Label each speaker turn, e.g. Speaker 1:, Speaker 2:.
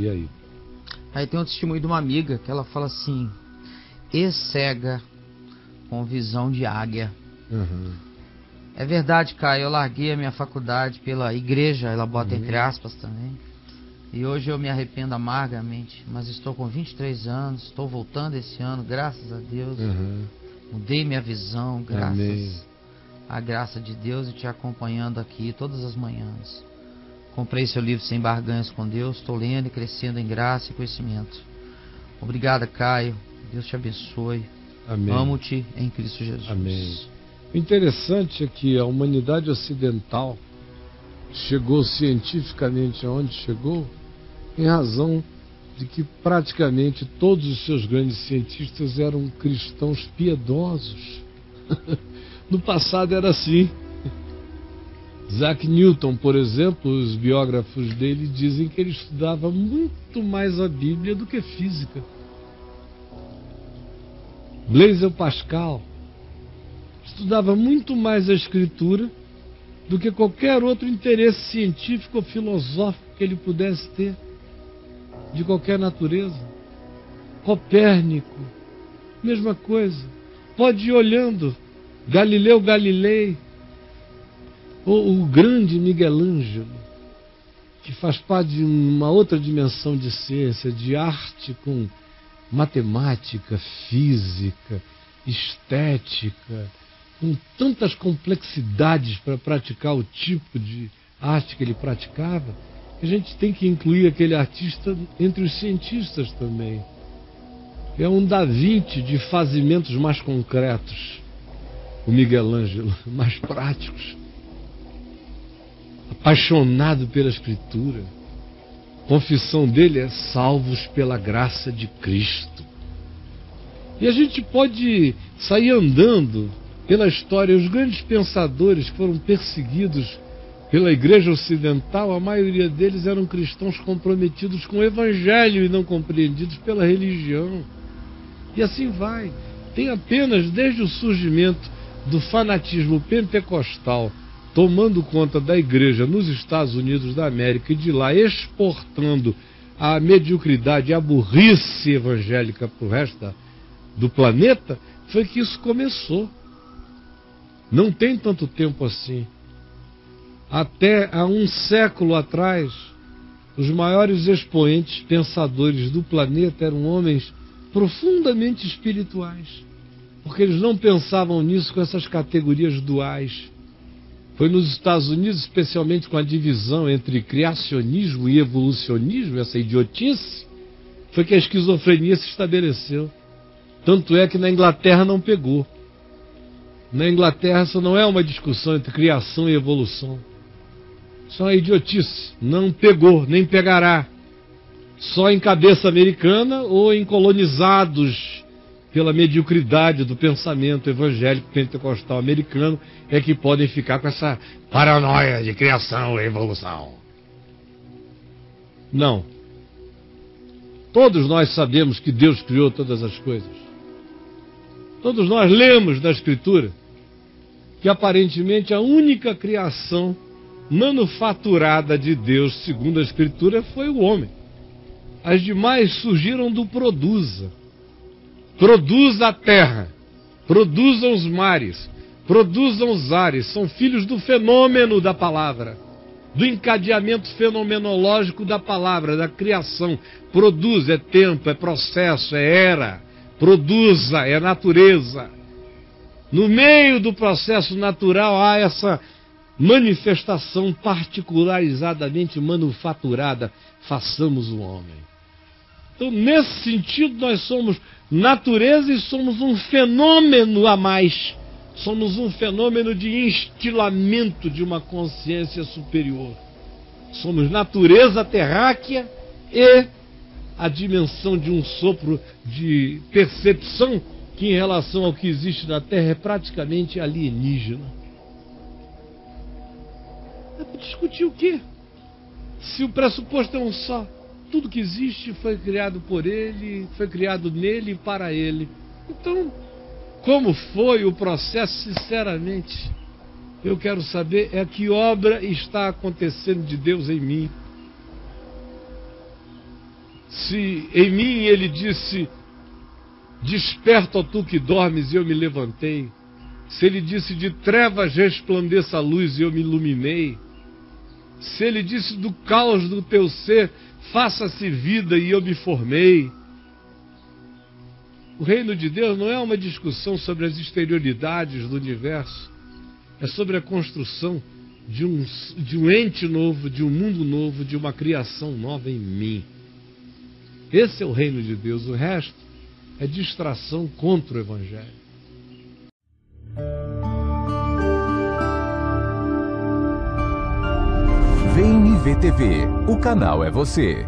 Speaker 1: E aí?
Speaker 2: Aí tem um testemunho de uma amiga que ela fala assim: e cega com visão de águia.
Speaker 1: Uhum.
Speaker 2: É verdade, Caio, eu larguei a minha faculdade pela igreja, ela bota
Speaker 1: Uhum.
Speaker 2: entre aspas também. E hoje eu me arrependo amargamente, mas estou com 23 anos, estou voltando esse ano, graças a Deus.
Speaker 1: Uhum.
Speaker 2: Mudei minha visão, graças
Speaker 1: Amém.
Speaker 2: à graça de Deus e te acompanhando aqui todas as manhãs. Comprei seu livro Sem Barganhas com Deus, estou lendo e crescendo em graça e conhecimento. Obrigada, Caio. Deus te abençoe.
Speaker 1: Amém.
Speaker 2: Amo-te em Cristo Jesus.
Speaker 1: Amém. O interessante é que a humanidade ocidental chegou cientificamente aonde chegou em razão de que praticamente todos os seus grandes cientistas eram cristãos piedosos. no passado era assim. Isaac Newton, por exemplo, os biógrafos dele dizem que ele estudava muito mais a Bíblia do que física. Blaise Pascal estudava muito mais a escritura do que qualquer outro interesse científico ou filosófico que ele pudesse ter, de qualquer natureza. Copérnico, mesma coisa. Pode ir olhando. Galileu Galilei, o grande Miguel Ângelo, que faz parte de uma outra dimensão de ciência, de arte com matemática, física, estética, com tantas complexidades para praticar o tipo de arte que ele praticava, que a gente tem que incluir aquele artista entre os cientistas também. É um Da Vinci de fazimentos mais concretos, o Miguel Ângelo, mais práticos. Apaixonado pela escritura. A confissão dele é salvos pela graça de Cristo. E a gente pode sair andando pela história. Os grandes pensadores que foram perseguidos pela igreja ocidental, a maioria deles eram cristãos comprometidos com o evangelho e não compreendidos pela religião. E assim vai. Tem apenas desde o surgimento do fanatismo pentecostal tomando conta da igreja nos Estados Unidos da América e de lá exportando a mediocridade e a burrice evangélica para o resto da, do planeta, foi que isso começou. Não tem tanto tempo assim. Até há um século atrás, os maiores expoentes pensadores do planeta eram homens profundamente espirituais, porque eles não pensavam nisso com essas categorias duais. Foi nos Estados Unidos, especialmente com a divisão entre criacionismo e evolucionismo, essa idiotice, foi que a esquizofrenia se estabeleceu. Tanto é que na Inglaterra não pegou. Na Inglaterra isso não é uma discussão entre criação e evolução. Isso é uma idiotice. Não pegou, nem pegará. Só em cabeça americana ou em colonizados pela mediocridade do pensamento evangélico pentecostal americano é que podem ficar com essa paranoia de criação e evolução. Não. Todos nós sabemos que Deus criou todas as coisas. Todos nós lemos na Escritura que aparentemente a única criação manufaturada de Deus, segundo a Escritura, foi o homem. As demais surgiram do produza. Produza a terra, produzam os mares, produzam os ares, são filhos do fenômeno da palavra, do encadeamento fenomenológico da palavra, da criação. Produz é tempo, é processo, é era. Produza é natureza. No meio do processo natural há essa manifestação particularizadamente manufaturada. Façamos o homem. Então, nesse sentido, nós somos natureza e somos um fenômeno a mais. Somos um fenômeno de instilamento de uma consciência superior. Somos natureza terráquea e a dimensão de um sopro de percepção que, em relação ao que existe na Terra, é praticamente alienígena. É para discutir o quê? Se o pressuposto é um só. Tudo que existe foi criado por ele, foi criado nele e para ele. Então, como foi o processo, sinceramente, eu quero saber é que obra está acontecendo de Deus em mim. Se em mim ele disse: Desperta, tu que dormes, e eu me levantei. Se ele disse: De trevas resplandeça a luz, e eu me iluminei. Se ele disse: Do caos do teu ser, faça-se vida, e eu me formei. O reino de Deus não é uma discussão sobre as exterioridades do universo, é sobre a construção de um, de um ente novo, de um mundo novo, de uma criação nova em mim. Esse é o reino de Deus, o resto é distração contra o Evangelho.
Speaker 3: VNVTV, o canal é você.